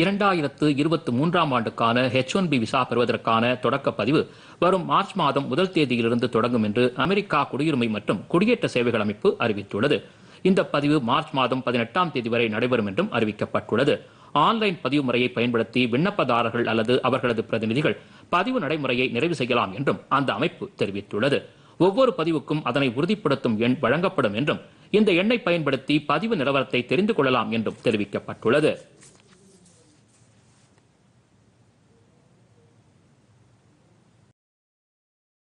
இரண்டாயிரத்து இருபத்தி மூன்றாம் ஆண்டுக்கான ஹெச் ஒன் பி விசா பெறுவதற்கான தொடக்கப் பதிவு வரும் மார்ச் மாதம் முதல் தேதியிலிருந்து தொடங்கும் என்று அமெரிக்கா குடியுரிமை மற்றும் குடியேற்ற சேவைகள் அமைப்பு அறிவித்துள்ளது. இந்த பதிவு மார்ச் மாதம் பதினெட்டாம் தேதி வரை நடைபெறும் என்றும் அறிவிக்கப்பட்டுள்ளது. ஆன்லைன் பதிவு முறையை பயன்படுத்தி விண்ணப்பதாரர்கள் அல்லது அவர்களது பிரதிநிதிகள் பதிவு நடைமுறையை நிறைவு செய்யலாம் என்றும் அந்த அமைப்பு தெரிவித்துள்ளது. ஒவ்வொரு பதிவுக்கும் அதனை உறுதிப்படுத்தும் எண் வழங்கப்படும் என்றும் இந்த எண்ணை பயன்படுத்தி பதிவு நிலவரத்தை தெரிந்து கொள்ளலாம் என்றும் தெரிவிக்கப்பட்டுள்ளது.